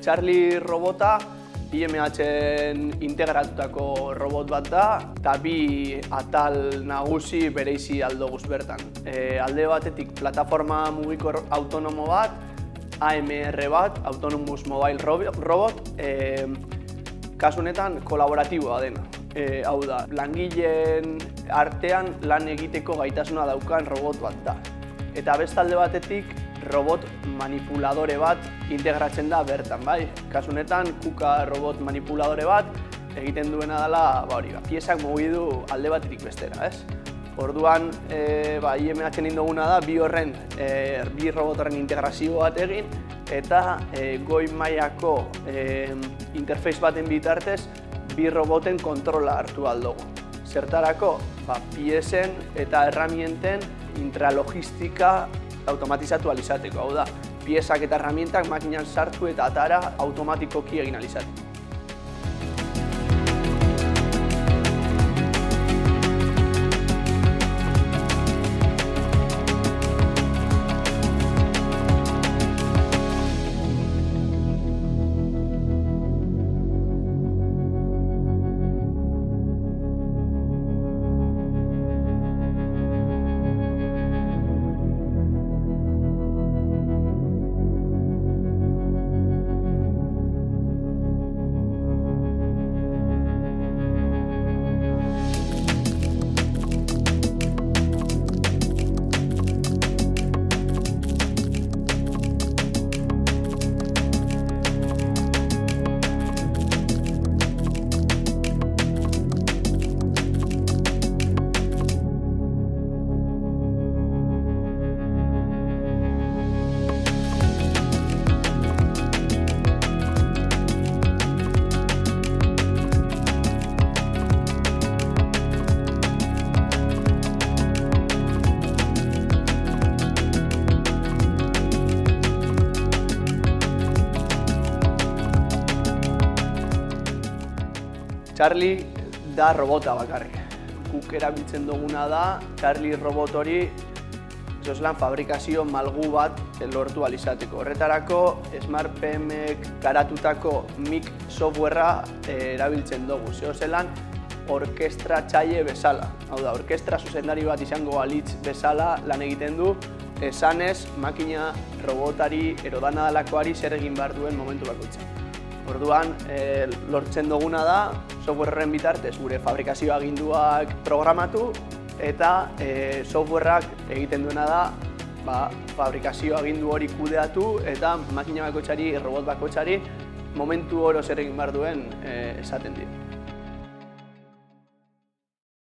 Charlie robota IMH-en integratutako robot bat da, eta bi atal nagusi bereizi aldoguz bertan. E, alde batetik plataforma mugikor autonomo bat, AMR bat, Autonomous Mobile Robot, e, kasunetan kolaboratiboa dena. E, hau da, langileen artean lan egiteko gaitasuna daukan robot bat da. Eta bestalde batetik robot manipuladore bat integratzen da bertan, bai? Kasunetan, kuka robot manipuladore bat egiten duena dela, ba hori, ba, piezak mugidu alde batetik bestera, ez? Orduan, e, ba, IMH-en induguna da, bi horren, e, bi robot horren integrazio bat egin, eta e, goi mailako e, interface baten bitartez, bi roboten kontrola hartu aldugu. Zertarako, ba, piezen eta erramienten intralogistika automatizatu alizateko, hau da, piezak eta herramientak makinan sartu eta atara automatikoki egin alizateko. Charlie da robota bakarrik. Guk erabiltzen duguna da Charlie robot hori Zoslan fabrikazio malgu bat lortu alizateko. Horretarako Smart PM-ek garatutako MIC softwarea eh, erabiltzen dugu. Zeo zelan orkestra txaile bezala. Hau da, orkestra zuzendari bat izango alitz bezala lan egiten du, esanez makina robotari erodana dalakoari zer egin behar duen momentu bakoitzen. Orduan, e, lortzen duguna da, softwareren bitartez gure fabrikazio aginduak programatu eta e, softwareak egiten duena da ba, fabrikazio agindu hori kudeatu eta makina bakotxari, robot bakotxari momentu oro zer egin behar duen e, esaten dira.